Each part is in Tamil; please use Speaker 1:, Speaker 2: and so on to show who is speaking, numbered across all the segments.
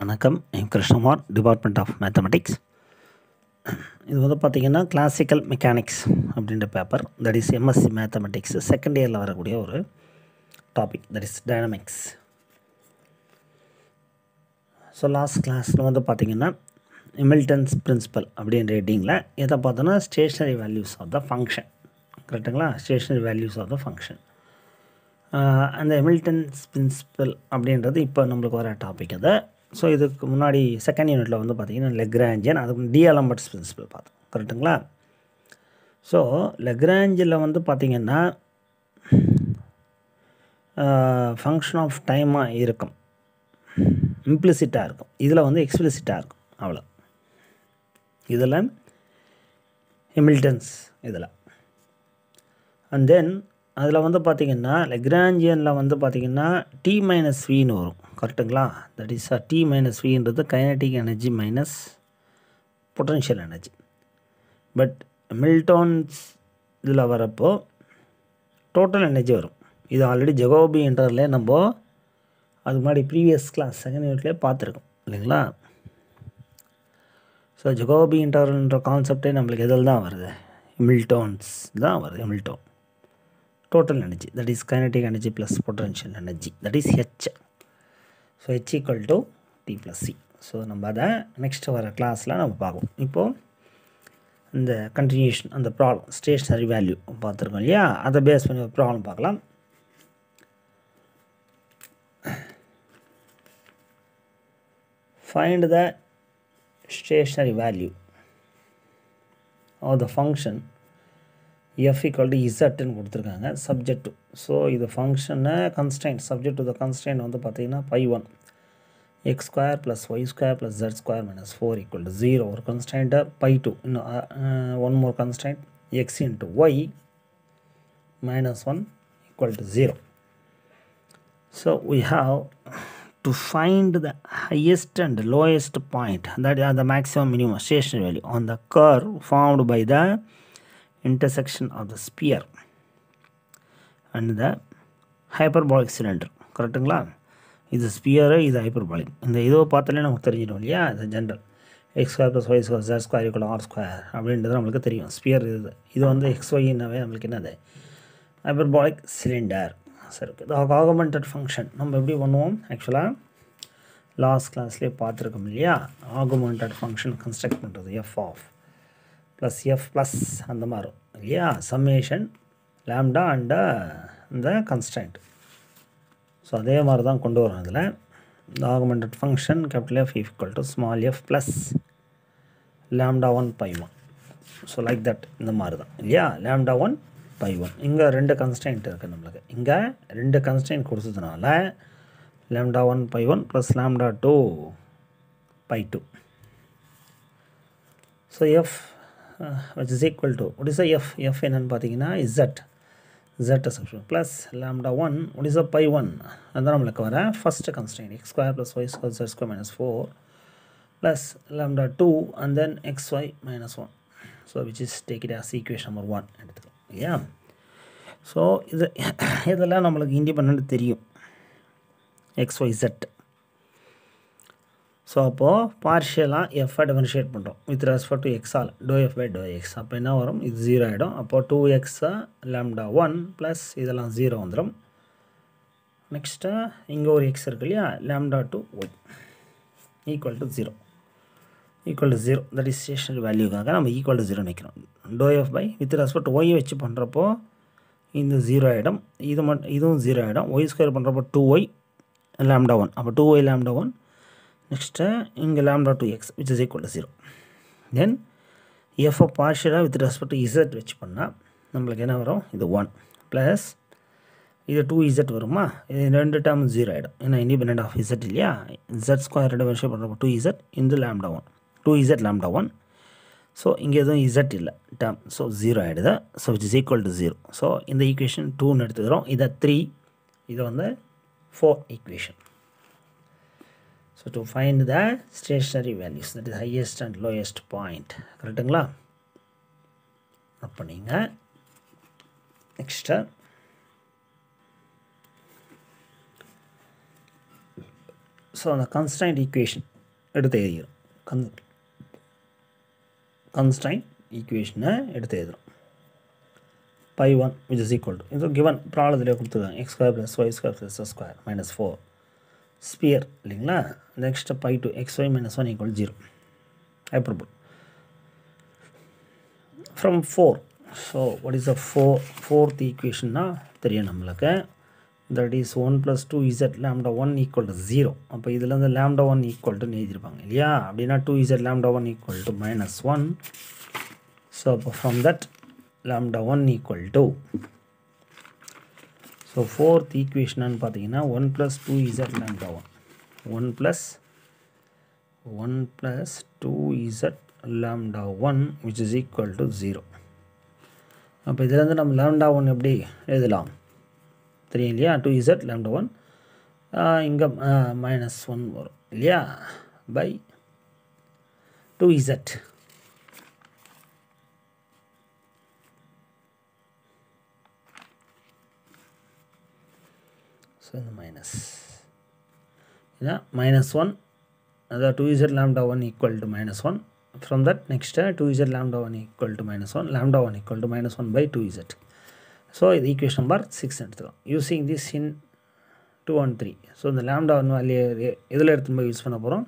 Speaker 1: வணக்கம். M Krishnakumar department of mathematics இது வந்து பார்த்திங்கன்னா கிளாசிக்கல் மெக்கானிக்ஸ் அப்படின்ற paper that is MSc mathematics second இயரில் வரக்கூடிய ஒரு topic that is dynamics so last கிளாஸில் வந்து பார்த்திங்கன்னா இமில்டன்ஸ் பிரின்சிபல் அப்படின்ற ரீடிங்கில் எதை பார்த்தோன்னா stationary values of the function கரெக்டுங்களா stationary values of the function அந்த எமில்டன்ஸ் பிரின்சிபல் அப்படின்றது இப்போ நம்மளுக்கு வர டாபிக் அதை ஸோ இதுக்கு முன்னாடி செகண்ட் யூனிட்டில் வந்து பார்த்திங்கன்னா லெக்ராஞ்சியன் அதுக்கு டிஎலம்பர்ட்ஸ் பிரின்சிபல் பார்த்தோம். கரெக்டுங்களா ஸோ லெக்ராஞ்சில் வந்து பார்த்திங்கன்னா ஃபங்க்ஷன் ஆஃப் டைமாக இருக்கும். இம்ப்ளிசிட்டாக இருக்கும். இதில் வந்து எக்ஸ்பிளிசிட்டாக இருக்கும். அவ்வளோ இதில் ஹிமில்டன்ஸ் இதில். அண்ட் தென் அதில் வந்து பார்த்திங்கன்னா லெக்ராஞ்சியனில் வந்து பார்த்திங்கன்னா டி மைனஸ் வின்னு வரும். கரெக்டுங்களா that is T minus வின்றது kinetic energy minus potential energy but Hamilton's இதில் வரப்போ டோட்டல் எனர்ஜி வரும். இது ஆல்ரெடி ஜெகோபி இன்டர்லே நம்ம அது முன்னாடி ப்ரீவியஸ் கிளாஸ் செகண்ட் யூனிட்லேயே பார்த்துருக்கோம். இல்லைங்களா? ஸோ ஜெகோபி இன்டர்ன்ற கான்செப்டே நம்மளுக்கு எதில் தான் வருது? மில்டோன்ஸ் தான் வருது Hamilton total energy that is kinetic energy plus potential energy that is H. So H equal to T plus C so நம்ம அதை நெக்ஸ்ட் வர கிளாஸில் நம்ம பார்ப்போம். இப்போது இந்த கண்டினியூஷன் அந்த ப்ராப்ளம் ஸ்டேஷ்னரி வேல்யூ பார்த்துருக்கோம் இல்லையா? அதை பேஸ் பண்ணி ஒரு ப்ராப்ளம் பார்க்கலாம். Find the stationary value of the function f equal to இசட்டுன்னு கொடுத்துருக்காங்க சப்ஜெக்ட் ஸோ இது ஃபங்க்ஷனை constraint subject to the constraint வந்து பார்த்தீங்கன்னா phi one x square plus y square plus z square minus four equal to zero ஒரு கன்ஸ்டைண்ட்டை பை டூ இன்னும் one more constraint x into y minus one equal to zero so we have to find the highest and lowest point. That are the maximum minimum stationary value. On the curve formed by the intersection of the sphere and the hyperbolic cylinder. கரெக்டுங்களா இது ஸ்பியரு இது ஹைப்பர்பாலிக் இந்த இதோ பார்த்தாலே நமக்கு தெரிஞ்சிடும் இல்லையா? இது general x square plus y square z square equal r square அப்படின்றது நம்மளுக்கு தெரியும். ஸ்பியர் இது. இது வந்து எக்ஸ் ஒய்னாவே நம்மளுக்கு என்னது? ஹைப்பர்பாலிக் சிலிண்டர் சரி இது ஆகுமெண்டட் ஃபங்க்ஷன் நம்ம எப்படி பண்ணுவோம்? ஆக்சுவலாக லாஸ்ட் கிளாஸ்லேயே பார்த்துருக்கோம் இல்லையா? ஆகுமெண்டட் ஃபங்க்ஷன் கன்ஸ்ட்ரக்ட் பண்ணுறது F of plus F plus அந்த மாதிரி இல்லையா? சம்மேஷன் லேம்டா அண்டு இந்த கன்ஸ்டன்ட் ஸோ அதே மாதிரி தான் கொண்டு வரும் அதில் இந்த augmented function capital F equal to small f plus lambda one phi one so like that இந்த மாதிரி தான். இல்லையா? லேம்டா ஒன் பை ஒன் இங்கே ரெண்டு கன்ஸ்டன்ட் இருக்குது நம்மளுக்கு. இங்கே ரெண்டு கன்ஸ்டன்ட் கொடுத்ததுனால lambda one phi one plus lambda two phi two so F which is equal to what is the f f என்னன்னு பார்த்தீங்கன்னா z z substitute plus lambda 1 what is the pi 1 அதான் நம்மளுக்கு வர first constraint x square plus y square z square minus 4 plus lambda 2 and then xy minus 1 so which is take it as equation number 1 எடுத்துக்கலாம் இல்லையா ஸோ இது இதெல்லாம் நம்மளுக்கு இண்டிபெண்ட் தெரியும் எக்ஸ் ஒய் ஜெட் ஸோ அப்போது பார்ஷியலாக எஃப்பை டிஃபரன்ஷியேட் பண்ணுறோம் with respect to எக்ஸால் doe F by doe x அப்போ என்ன வரும்? இது ஜீரோ ஆகிடும் அப்போது டூ எக்ஸா லேம்டா ஒன் ப்ளஸ் இதெல்லாம் ஜீரோ வந்துடும் நெக்ஸ்ட்டு இங்கே ஒரு எக்ஸ் இருக்கு இல்லையா? Lambda two y equal to zero equal to zero that is stationary வேல்யூக்காக நம்ம ஈக்குவல் டு ஜீரோ நிற்கிறோம் doe F by with respect y வச்சு பண்ணுறப்போ இந்த ஜீரோ ஆகிடும் இது மட்டும் இதுவும் ஜீரோ ஆகிடும் ஒய் ஸ்கொயர் பண்ணுறப்போ டூ ஒய் லேம்டா ஒன் அப்போ two y lambda one next இங்கே lambda two x which is equal to zero then FO பார்ஷியலாக வித் ரெஸ்பெக்ட் டு இசட் வச்சு பண்ணால் நம்மளுக்கு என்ன வரும்? இது ஒன் ப்ளஸ் இது டூ இசட் வருமா? இது ரெண்டு டேர்ம் ஜீரோ ஆகிடும் ஏன்னா இண்டிபெண்ட் ஆஃப் இசட் இல்லையா? இசட் ஸ்கொயர் ரெண்டு விஷயம் பண்ணுறப்போ டூ இசட் இந்த lambda one two z lambda one so இங்கே எதுவும் இசட் இல்லை. டேம் ஸோ ஜீரோ ஆகிடுது so which is equal to zero so இந்த ஈக்குவேஷன் டூன்னு எடுத்துக்கிறோம். இதை த்ரீ இதை வந்து four equation so to find the stationary values that is highest and lowest point கரெக்டுங்களா? அப்போ நீங்கள் நெக்ஸ்ட்டு ஸோ அந்த கன்ஸ்டைன்ட் ஈக்குவேஷன் எடுத்து எழுதிடும் கன் கன்ஸ்டைன்ட் ஈக்குவேஷனை எடுத்து எழுதுறோம் phi one which is equal to இது கிவன் ப்ராப்ளத்திலே கொடுத்துருக்காங்க. X square plus y square plus square minus four sphere இல்லைங்களா? Next phi two x y minus one equal zero hyperbola from four so what is a four fourth ஈக்குவேஷன்னா தெரியும் நம்மளுக்கு. That is one plus two z lambda one equal to zero அப்போ இதுலேருந்து லேம்டா ஒன் ஈக்குவல் டுன்னு எழுதியிருப்பாங்க இல்லையா? அப்படின்னா two z lambda one equal to minus one so அப்போ from that lambda one equal to so fourth ஈக்குவேஷனான்னு பார்த்தீங்கன்னா one plus two z lambda one one plus one plus two z lambda one which is equal to zero அப்போ இதுலேருந்து நம்ம லேம்டா ஒன் எப்படி எழுதலாம்? தெரியும் இல்லையா? டூ இசட் லேம்டா ஒன் இங்கே மைனஸ் ஒன் வரும் இல்லையா? பை டூ இசட் ஸோ இந்த மைனஸ் இதான் மைனஸ் ஒன் அதாவது two z lambda one equal to minus one from that next two z lambda one equal to minus one lambda one equal to minus one by two z so இது ஈக்குவேஷன் நம்பர் சிக்ஸ் எடுத்துக்கலாம் using this in two one three so இந்த லேம்டா ஒன் வேல்யூ எதில் எடுத்து போய் யூஸ் பண்ண போகிறோம்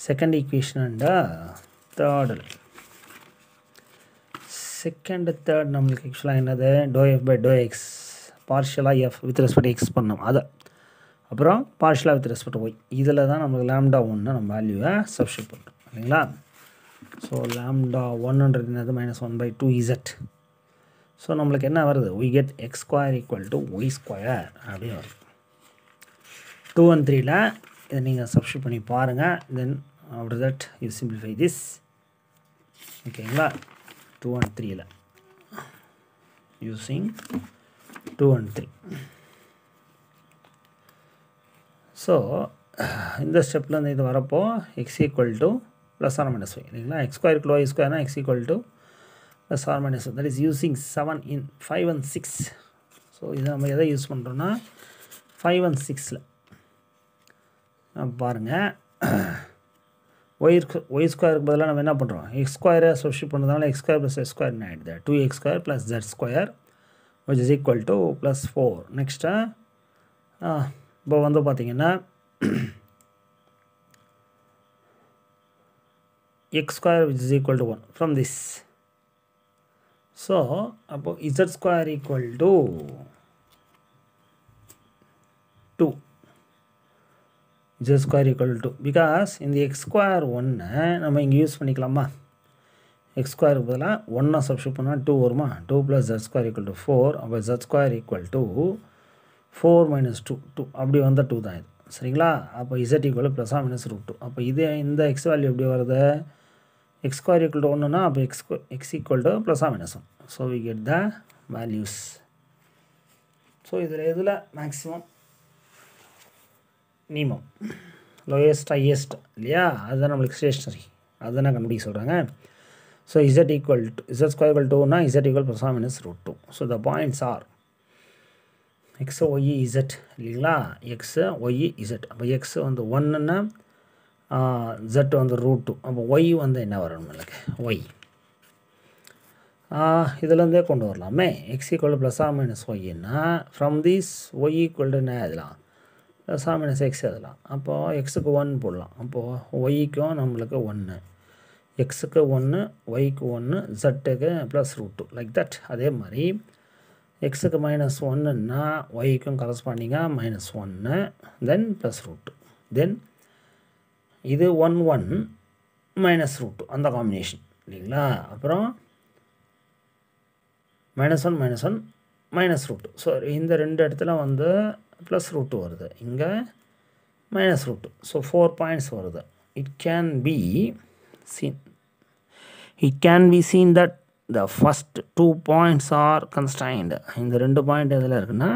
Speaker 1: second equation and third second third நம்மளுக்கு ஆக்சுவலாக என்னது to F by to x பார்ஷியலாக எஃப் வித் ரெஸ்பெக்ட் எக்ஸ் பண்ணோம். அதை. அப்புறம் பார்ஷியலாக வித் ரெஸ்பெக்ட் ஒய் இதில் தான் நம்மளுக்கு லேம்டா ஒன்று நம்ம வேல்யூவை சப்ஸ்டியூட் பண்ணுறோம் இல்லைங்களா? ஸோ லேம்டா ஒன்னுன்றது என்னது? Minus one by two z so நம்மளுக்கு என்ன வருது? We get x square equal to y square அப்படின்னு வருது. டூ ஒன் த்ரீல இதை நீங்கள் சப்ஸ்டியூட் பண்ணி பாருங்கள் then after that you simplify this ஓகேங்களா டூ ஒன் த்ரீல using two and three so இந்த ஸ்டெப்பில் இது வரப்போ x equal to plus or minus five இல்லைங்களா? எக்ஸ் ஸ்கொயருக்கு ஐ ஸ்கொயர்னா x equal to plus or minus that is using seven in five and six so இதை நம்ம எதை யூஸ் பண்ணுறோன்னா ஃபைவ் அண்ட் சிக்ஸில் பாருங்கள் ஒய் ஒய் ஸ்கொயருக்கு பதிலாக நம்ம என்ன பண்ணுறோம் எக்ஸ் ஸ்கொயரை சப்ஸ்டியூட் பண்ணுறதுனால x square plus x square ஆகிடுது two x square plus z square which is equal to plus four next இப்போ வந்து பார்த்திங்கன்னா x square which is equal to one from this so அப்போ z square equal to two z square equal to because இந்த எக்ஸ் ஸ்கொயர் ஒன்று நம்ம இங்கே யூஸ் பண்ணிக்கலாமா? எக்ஸ் ஸ்கொயருக்கு பதிலாக ஒன்றை சப்ஸ்டியூட் பண்ணால் டூ வருமா? Two plus z square equal to four அப்போ z square equal to four minus two two அப்படி வந்தால் டூ தான் இது. சரிங்களா? அப்போ z equal plus or minus root two அப்போ இதே இந்த எக்ஸ் வேல்யூ எப்படி வருது? எக்ஸ் ஸ்கொயர் ஈக்குவல் டு ஒன்றுனா அப்போ x x equal to plus or minus one so we get the values so இதில் எதில் மேக்ஸிமம் நீமம் லோயஸ்ட் ஹையஸ்ட் இல்லையா? அதுதான் நம்மளுக்கு ஸ்டேஷ்னரி அதுதான் கண்டுபிடிக்க சொல்கிறாங்க so z equal to z square equal டூனா z equal plus or minus root two so the points are x y z இல்லைங்களா? எக்ஸு ஒய் இசட் அப்போ எக்ஸ் வந்து ஒன்றுன்னா ஜெட் வந்து ரூட் டூ அப்போ ஒய் வந்து என்ன வரும் நம்மளுக்கு? ஒய் இதுலேருந்தே கொண்டு வரலாமே. X equal plus or minus ஒய்னா from these y equal என்ன எழுதலாம்? ப்ளஸ் ஆர் மைனஸ் எக்ஸ் எழுதலாம். அப்போது எக்ஸுக்கு ஒன் போடலாம். அப்போது ஒய்க்கும் நம்மளுக்கு ஒன்று எக்ஸுக்கு ஒன்று ஒய்க்கு ஒன்று ஜெட்டுக்கு plus root two like that அதே மாதிரி எக்ஸுக்கு மைனஸ் ஒன்றுன்னா ஒய்க்கும் கரஸ்பாண்டிங்காக மைனஸ் ஒன்று தென் ப்ளஸ் ரூட் தென் இது ஒன் ஒன் மைனஸ் ரூட் அந்த காம்பினேஷன் இல்லைங்களா? அப்புறம் minus one minus one minus root so இந்த ரெண்டு இடத்துல வந்து ப்ளஸ் ரூட்டு வருது. இங்கே minus root so four points வருது. It can be seen it can be seen that the first two points are constrained இந்த ரெண்டு பாயிண்ட் எதில் இருக்குன்னா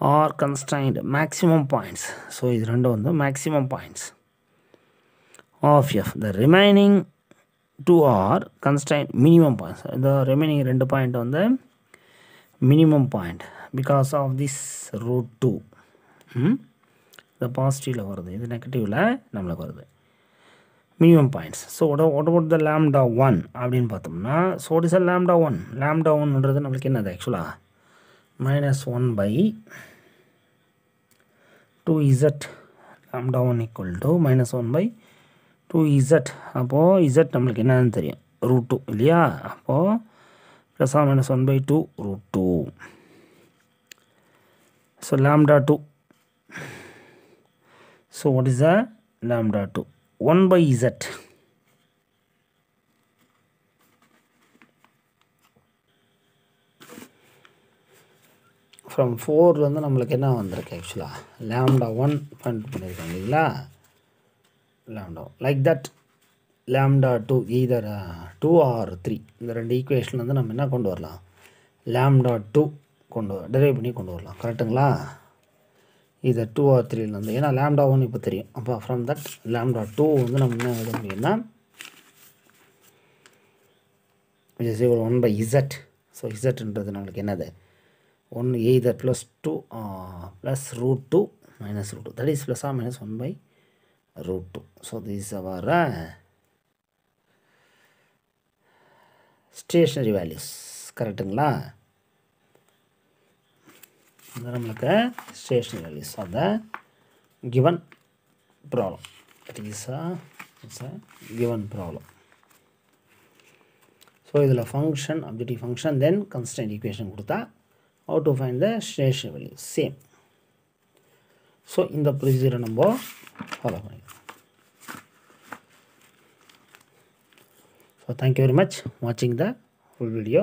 Speaker 1: are constrained maximum points so இது ரெண்டும் வந்து maximum points of F the remaining two are constrained minimum points இந்த ரிமைனிங் ரெண்டு பாயிண்ட் வந்து minimum point because of this root two இது பாசிட்டிவில் வருது. இது நெகட்டிவில் நம்மளுக்கு வருது. Minimum points so what what about the lambda one அப்படின்னு பார்த்தோம்னா so what is a lambda one lambda ஒன்ன்றது நம்மளுக்கு என்னது ஆக்சுவலாக minus one by two z lambda one equal to minus one by two z அப்போது இசட் நம்மளுக்கு என்னன்னு தெரியும்? ரூட் டூ இல்லையா? அப்போது plus or minus one by two root two so lambda two So what is the lambda 2? 1 by z. From ஃபோர்லேருந்து நம்மளுக்கு என்ன வந்திருக்கு ஆக்சுவலாக லேம்டா ஒன் ஃபண்ட் பண்ணியிருக்கோம் இல்லைங்களா? Lambda like that lambda two either two or three இந்த ரெண்டு ஈக்குவேஷன் வந்து நம்ம என்ன கொண்டு வரலாம்? லேம்டா டூ கொண்டு டெரைவ் பண்ணி கொண்டு வரலாம். கரெக்டுங்களா இதை டூ ஆர் த்ரீலேருந்து ஏன்னா லேம்டா ஒன் இப்போ தெரியும். அப்போ ஃப்ரம் தட் லேம்டா டூ வந்து நம்ம என்ன எழுத முடியும்னா is one by z so இசட்ன்றது நம்மளுக்கு என்னது? One either plus two plus root two minus root two that is plus or minus one by root two so this our stationary values கரெக்டுங்களா இது நம்மளுக்கு stationary values of the given problem is a given problem so இதில் function objective function then constant equation கொடுத்தா how to find the station value same so இந்த ப்ரொசீஜரை நம்ம ஃபாலோ பண்ணிக்கலாம். ஸோ தேங்க்யூ வெரி மச் வாட்சிங் த ஃபுல் வீடியோ